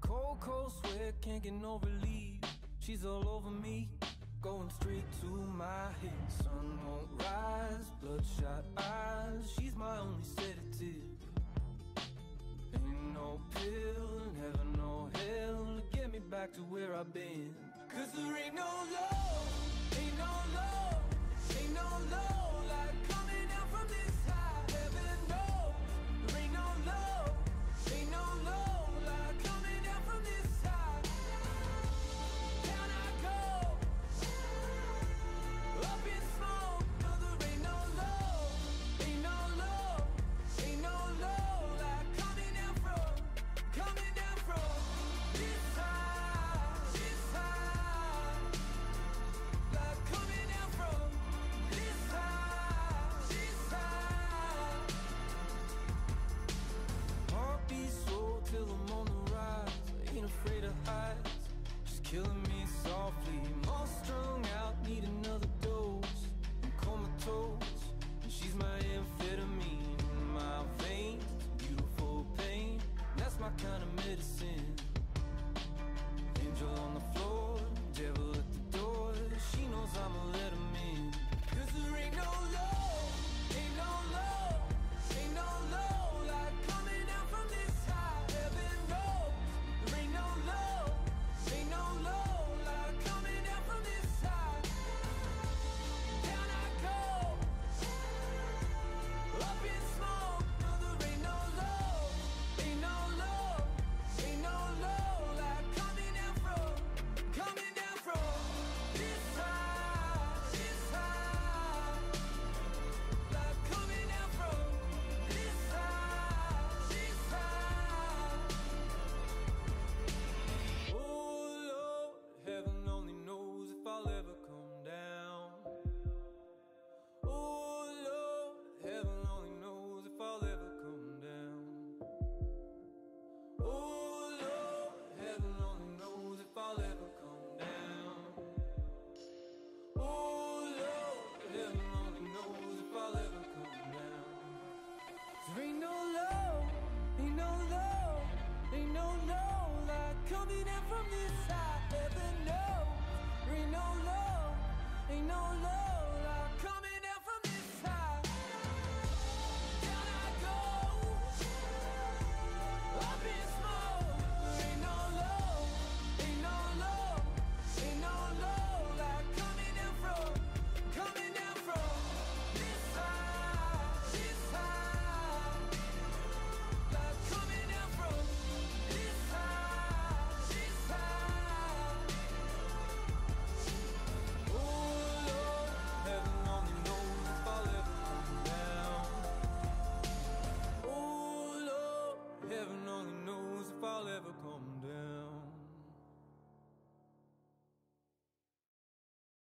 Cold, cold sweat, can't get no relief. She's all over me, going straight to my head. Sun won't rise, bloodshot eyes. She's my only sedative. Ain't no pill, never no hell to get me back to where I've been.